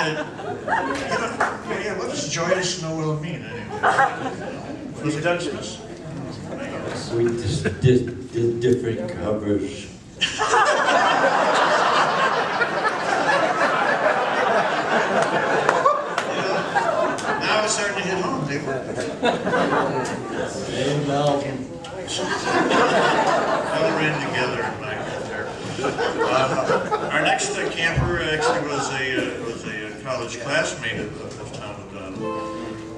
uh, you know, yeah, what does joyous Noel mean anyway? Was it Dutchess? We just did, did different covers. Now it's starting to hit home, they were. Hey, Malcolm. all ran together in my there. Uh, our next uh, camper actually was a was a uh, college classmate of, of Tom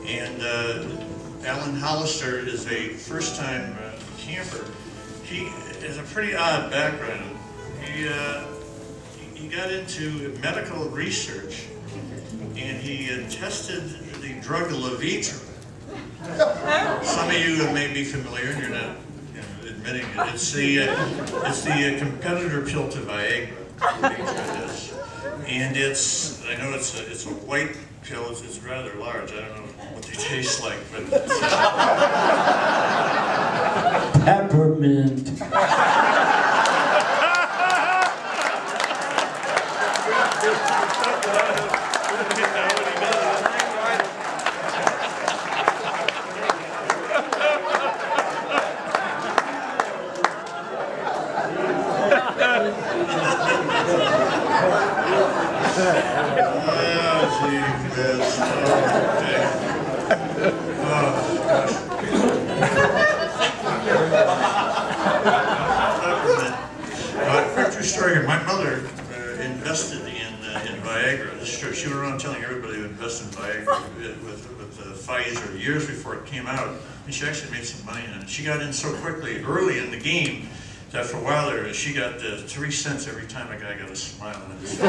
and uh, Alan Hollister is a first-time uh, camper. He has a pretty odd background. He uh, he got into medical research, and he uh, tested the drug Levitra. Some of you may be familiar, and you're not you know, admitting it. It's the uh, it's the uh, competitor pill to Viagra. Levitra is. And it's I know it's a, it's a white pill. It's, it's rather large. I don't know what they taste like, but it's, Peppermint. gee, Oh, Uh, true story. My mother uh, invested in uh, in Viagra. This is true. She went around telling everybody to invest in Viagra with, with, uh, Pfizer years before it came out, and she actually made some money on it. She got in so quickly early in the game that for a while there, she got uh, three cents every time a guy got a smile on his face.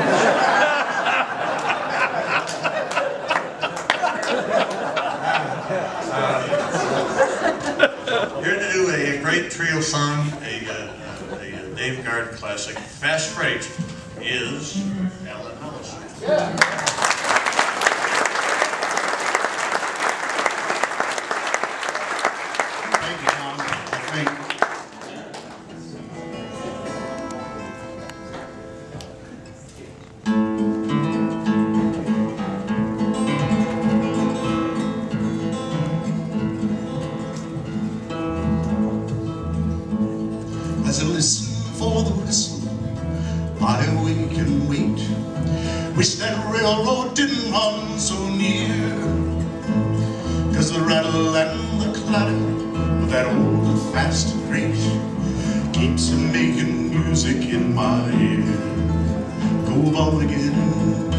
Here to do a, great trio song, a, uh, a, Dave Garden classic, Fast Freight, is Alan Hollister. Thank you, Tom. I think As I listen for the whistle, I wake and wait. Wish that railroad didn't run so near. Cause the rattle and the clatter of that old fast freight keeps making music in my ear. Go on again,